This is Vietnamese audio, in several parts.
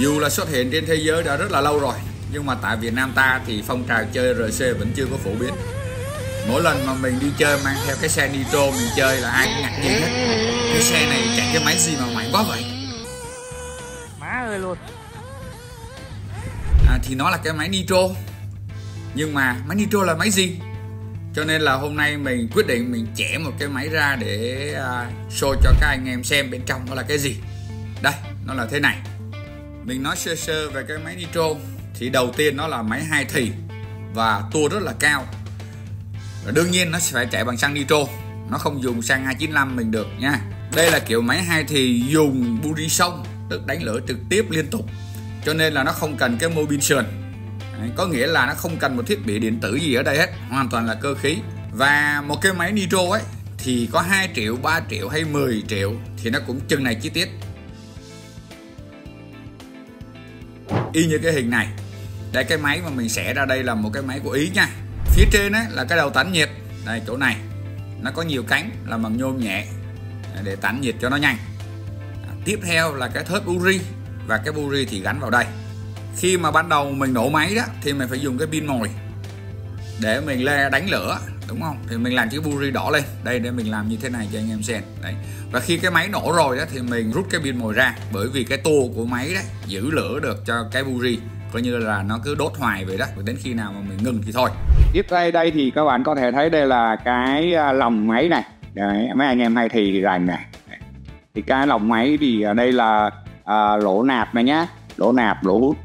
dù là xuất hiện trên thế giới đã rất là lâu rồi nhưng mà tại Việt Nam ta thì phong trào chơi RC vẫn chưa có phổ biến. Mỗi lần mà mình đi chơi mang theo cái xe nitro mình chơi là ai cũng ngạc nhiên hết. Cái xe này chạy cái máy gì mà mạnh quá vậy? Má ơi luôn. À, thì nó là cái máy nitro. Nhưng mà máy nitro là máy gì? Cho nên là hôm nay mình quyết định mình chẻ một cái máy ra để uh, show cho các anh em xem bên trong nó là cái gì. Đây nó là thế này mình nói sơ sơ về cái máy nitro. Thì đầu tiên nó là máy hai thì và tua rất là cao. Và đương nhiên nó sẽ phải chạy bằng xăng nitro. Nó không dùng xăng 295 mình được nha. Đây là kiểu máy hai thì dùng buri sông, tức đánh lửa trực tiếp liên tục. Cho nên là nó không cần cái mô bin sườn có nghĩa là nó không cần một thiết bị điện tử gì ở đây hết, hoàn toàn là cơ khí. Và một cái máy nitro ấy thì có 2 triệu 3 triệu hay 10 triệu thì nó cũng chừng này chi tiết. Y như cái hình này. Đây, cái máy mà mình sẽ ra đây là một cái máy của ý nha. Phía trên ấy là cái đầu tản nhiệt. Đây, chỗ này, nó có nhiều cánh, là bằng nhôm nhẹ. Để tản nhiệt cho nó nhanh. À, tiếp theo là cái thớt buri và cái buri thì gắn vào đây. Khi mà ban đầu mình nổ máy đó, thì mình phải dùng cái pin mồi để mình le đánh lửa đúng không? Thì mình làm chiếc buri đỏ lên. Đây để mình làm như thế này cho anh em xem. Đấy. Và khi cái máy nổ rồi đó thì mình rút cái pin mồi ra. Bởi vì cái tua của máy đấy giữ lửa được cho cái buri coi như là nó cứ đốt hoài vậy đó. Đến khi nào mà mình ngừng thì thôi. Tiếp đây đây thì các bạn có thể thấy đây là cái à, lòng máy này. Đấy, mấy anh em hay thì rành này. Thì cái lòng máy thì ở đây là à, lỗ nạp này nhá. Lỗ nạp lỗ hút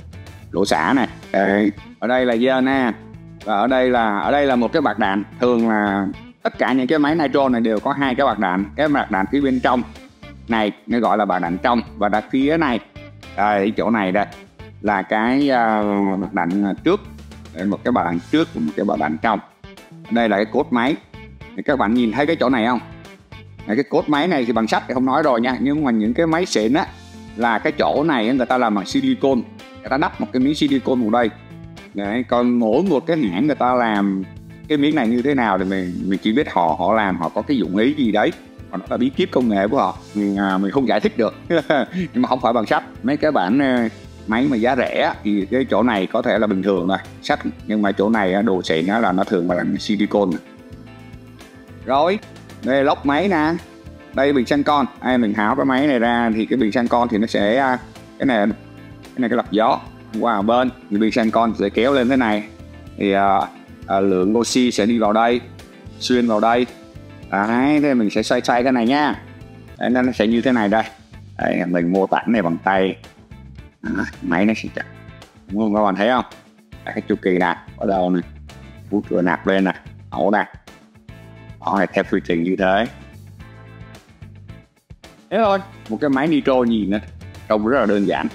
lỗ xả này. Đấy. ở đây là dơ na và ở đây là ở đây là một cái bạc đạn. Thường là tất cả những cái máy nitro này đều có hai cái bạc đạn. Cái bạc đạn phía bên trong này nó gọi là bạc đạn trong và đặt phía này. Đây chỗ này đây là cái uh, bạc đạn trước. Đây, một cái bạc đạn trước và một cái bạc đạn trong. Đây là cái cốt máy. Thì các bạn nhìn thấy cái chỗ này không? Cái cốt máy này thì bằng sắt thì không nói rồi nha. Nhưng mà những cái máy xịn á là cái chỗ này người ta làm bằng silicon người ta đắp một cái miếng silicon vào đây. Đấy, còn mỗi một cái hãng người ta làm cái miếng này như thế nào thì mình mình chỉ biết họ họ làm họ có cái dụng ý gì đấy. Còn đó là bí kíp công nghệ của họ mình, à, mình không giải thích được. Nhưng mà không phải bằng sách mấy cái bản ờ, máy mà giá rẻ thì cái chỗ này có thể là bình thường rồi sách nhưng mà chỗ này đồ xịn là nó thường bằng silicon. Rồi đây lốc máy nè. Đây bình xăng con. Ai mình tháo cái máy này ra thì cái bình xăng con thì nó sẽ à, cái này cái này cái lọc gió qua bên thì bình sang con sẽ kéo lên thế này. Thì à, à, lượng oxy sẽ đi vào đây xuyên vào đây. Đấy thế mình sẽ xoay xoay cái này nha. Đấy, nó sẽ như thế này đây. Đấy, mình mô tả này bằng tay. Đó, máy nó sẽ chặt đúng không các bạn thấy không? Đấy, cái chu kỳ nè bắt đầu này. Vũ cửa nạp lên nè ổ này, đó này theo quy trình như thế. Thế thôi một cái máy nitro nhìn nó trông rất là đơn giản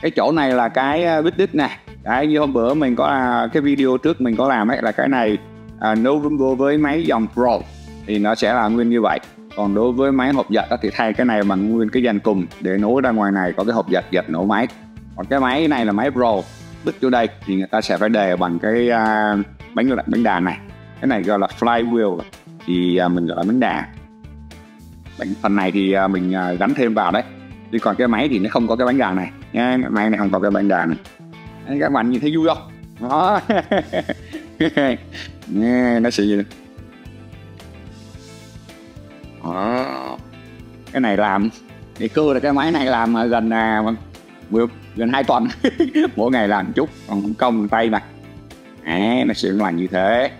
cái chỗ này là cái à, bít đít nè. Đấy như hôm bữa mình có à, cái video trước mình có làm ấy là cái này à, November với máy dòng Pro thì nó sẽ là nguyên như vậy. Còn đối với máy hộp giật thì thay cái này bằng nguyên cái dàn cùng để nối ra ngoài này có cái hộp giật giật nổ máy. Còn cái máy này là máy Pro đứt chỗ đây thì người ta sẽ phải đề bằng cái à, bánh bánh đà này. Cái này gọi là flywheel thì à, mình gọi là bánh đà. Bánh phần này thì à, mình à, gắn thêm vào đấy đi còn cái máy thì nó không có cái bánh đà này. Nha máy này không có cái bánh đà này. Đấy, các bạn nhìn thấy vui không? Đó. Nghe nó gì đó. Cái này làm. Thì cưa là cái máy này làm gần à, gần hai tuần. Mỗi ngày làm chút còn công tay mà. À, nó sẽ làm như thế.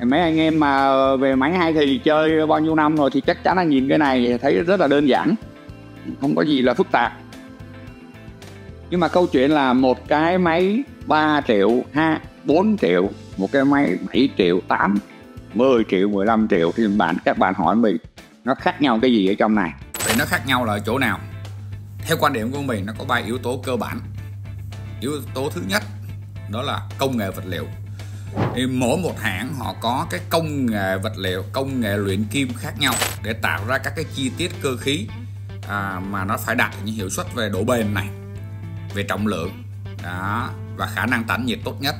Mấy anh em mà về máy hay thì chơi bao nhiêu năm rồi thì chắc chắn là nhìn cái này thấy rất là đơn giản không có gì là phức tạp. Nhưng mà câu chuyện là một cái máy 3 triệu ha 4 triệu, một cái máy 7 triệu 8 10 triệu 15 triệu. Thì bạn, các bạn hỏi mình, nó khác nhau cái gì ở trong này? Vậy nó khác nhau là ở chỗ nào? Theo quan điểm của mình, nó có ba yếu tố cơ bản. Yếu tố thứ nhất, đó là công nghệ vật liệu. Thì mỗi một hãng, họ có cái công nghệ vật liệu, công nghệ luyện kim khác nhau để tạo ra các cái chi tiết cơ khí à, mà nó phải đạt những hiệu suất về độ bền này về trọng lượng. Đó và khả năng tản nhiệt tốt nhất.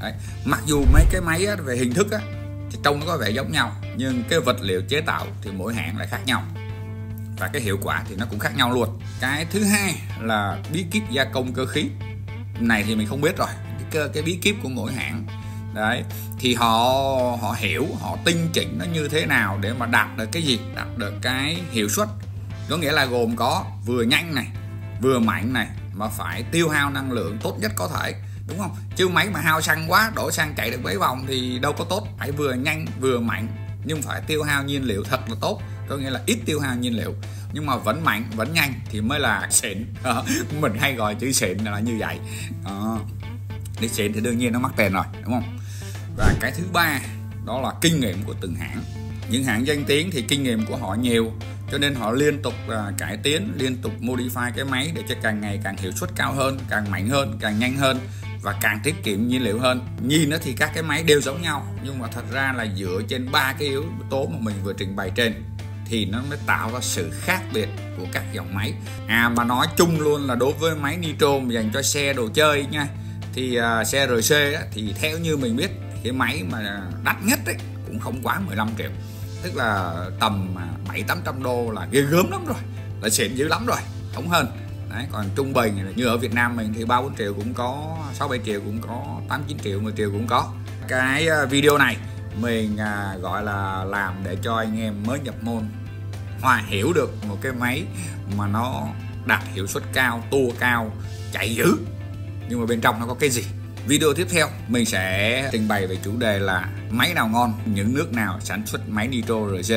Đấy. mặc dù mấy cái máy á, về hình thức á, thì trông nó có vẻ giống nhau nhưng cái vật liệu chế tạo thì mỗi hãng lại khác nhau. Và cái hiệu quả thì nó cũng khác nhau luôn. Cái thứ hai là bí kíp gia công cơ khí. Này thì mình không biết rồi cái, cái bí kíp của mỗi hãng. Đấy thì họ họ hiểu họ tinh chỉnh nó như thế nào để mà đạt được cái gì? Đạt được cái hiệu suất có nghĩa là gồm có vừa nhanh này, vừa mạnh này, mà phải tiêu hao năng lượng tốt nhất có thể, đúng không? Chứ máy mà hao xăng quá, đổ xăng chạy được mấy vòng thì đâu có tốt. Phải vừa nhanh, vừa mạnh, nhưng phải tiêu hao nhiên liệu thật là tốt. Có nghĩa là ít tiêu hao nhiên liệu, nhưng mà vẫn mạnh, vẫn nhanh thì mới là xịn. Mình hay gọi chữ xịn là như vậy. Đi xịn thì đương nhiên nó mắc tiền rồi, đúng không? Và cái thứ ba, đó là kinh nghiệm của từng hãng. Những hãng danh tiếng thì kinh nghiệm của họ nhiều cho nên họ liên tục uh, cải tiến liên tục modify cái máy để cho càng ngày càng hiệu suất cao hơn càng mạnh hơn càng nhanh hơn và càng tiết kiệm nhiên liệu hơn. Nhìn nó thì các cái máy đều giống nhau nhưng mà thật ra là dựa trên ba cái yếu tố mà mình vừa trình bày trên thì nó mới tạo ra sự khác biệt của các dòng máy. À mà nói chung luôn là đối với máy nitro dành cho xe đồ chơi nha thì uh, xe RC á, thì theo như mình biết cái máy mà đắt nhất ấy, cũng không quá 15 triệu tức là tầm à, bảy tám trăm đô là ghê gớm lắm rồi là xịn dữ lắm rồi không hơn. Đấy, còn trung bình như ở Việt Nam mình thì ba bốn triệu cũng có sáu bảy triệu cũng có tám chín triệu 10 triệu cũng có. Cái à, video này mình à, gọi là làm để cho anh em mới nhập môn hòa hiểu được một cái máy mà nó đạt hiệu suất cao tua cao chạy dữ. Nhưng mà bên trong nó có cái gì? Video tiếp theo mình sẽ trình bày về chủ đề là máy nào ngon, những nước nào sản xuất máy nitro RG.